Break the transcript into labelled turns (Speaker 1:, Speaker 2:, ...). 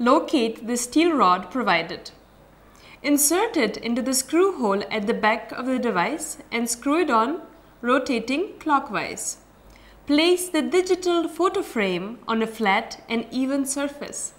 Speaker 1: Locate the steel rod provided. Insert it into the screw hole at the back of the device and screw it on, rotating clockwise. Place the digital photo frame on a flat and even surface.